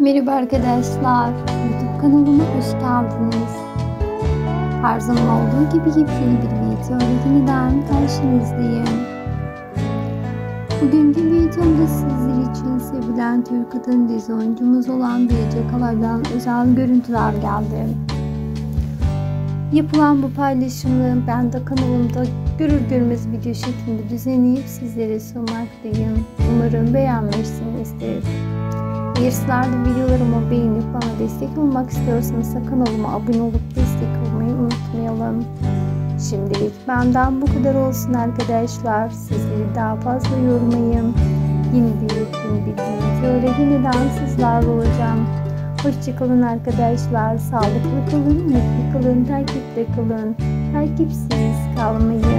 Merhaba arkadaşlar, YouTube kanalıma hoş geldiniz. Her zaman olduğu gibi yepyeni bir video yeniden karşınızdayım. Bugünkü videomda sizler için sevilen Türk kadın dizi oyuncumuz olan Birce Kalar'dan özel görüntüler geldi. Yapılan bu paylaşımı ben de kanalımda görür görmez video şeklinde düzenleyip sizlere sunmaktayım. Umarım beğenmişsinizdir. Eğer sizler de videolarımı beğenip bana destek olmak istiyorsanız kanalıma abone olup destek olmayı unutmayalım. Şimdilik benden bu kadar olsun arkadaşlar. Sizleri daha fazla yormayın. Yeni bir yepyeni bir videoyla yeniden sizlerle olacağım. Hoşçakalın arkadaşlar. Sağlıklı kalın, mutlu kalın, takipte kalın. Takipsiz kalmayın.